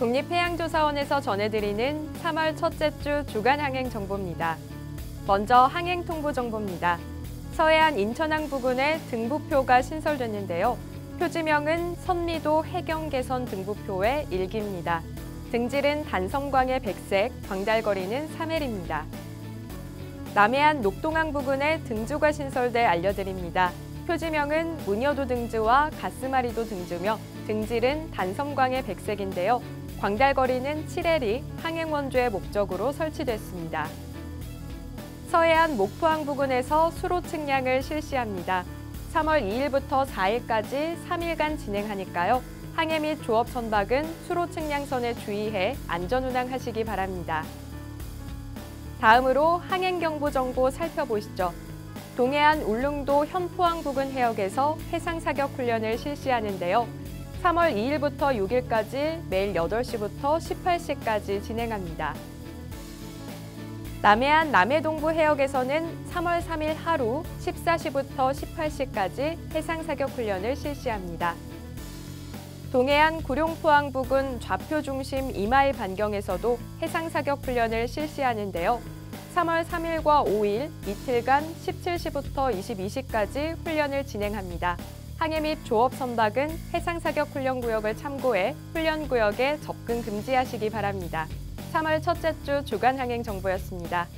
국립해양조사원에서 전해드리는 3월 첫째 주 주간 항행 정보입니다. 먼저 항행 통보 정보입니다. 서해안 인천항 부근에 등부표가 신설됐는데요. 표지명은 선미도 해경 개선 등부표의 일기입니다. 등질은 단성광의 백색, 광달거리는 3L입니다. 남해안 녹동항 부근에 등주가 신설돼 알려드립니다. 표지명은 무녀도 등주와 가스마리도 등주며 등질은 단섬광의 백색인데요. 광달거리는 7L이 항행원주의 목적으로 설치됐습니다. 서해안 목포항 부근에서 수로 측량을 실시합니다. 3월 2일부터 4일까지 3일간 진행하니까요. 항해 및 조업 선박은 수로 측량선에 주의해 안전운항하시기 바랍니다. 다음으로 항행경보 정보 살펴보시죠. 동해안 울릉도 현포항 부근 해역에서 해상사격 훈련을 실시하는데요. 3월 2일부터 6일까지 매일 8시부터 18시까지 진행합니다. 남해안 남해동부 해역에서는 3월 3일 하루 14시부터 18시까지 해상사격 훈련을 실시합니다. 동해안 구룡포항 부근 좌표 중심 2마일 반경에서도 해상사격 훈련을 실시하는데요. 3월 3일과 5일 이틀간 17시부터 22시까지 훈련을 진행합니다. 항해 및 조업 선박은 해상사격 훈련구역을 참고해 훈련구역에 접근 금지하시기 바랍니다. 3월 첫째 주 주간 항행 정보였습니다.